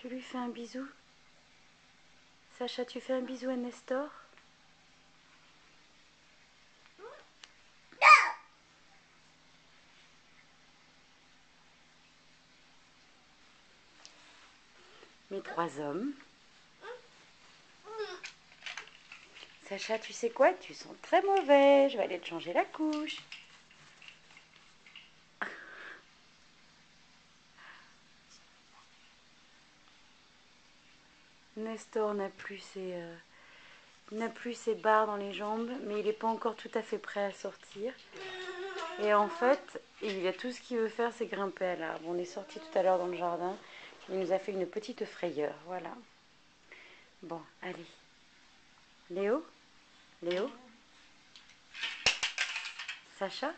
Tu lui fais un bisou? Sacha, tu fais un bisou à Nestor? Mes trois hommes. Sacha, tu sais quoi? Tu sens très mauvais. Je vais aller te changer la couche. Nestor n'a plus ses euh, n'a plus ses barres dans les jambes, mais il n'est pas encore tout à fait prêt à sortir. Et en fait, il a tout ce qu'il veut faire, c'est grimper à l'arbre. On est sorti tout à l'heure dans le jardin. Il nous a fait une petite frayeur, voilà. Bon, allez. Léo? Léo? Sacha?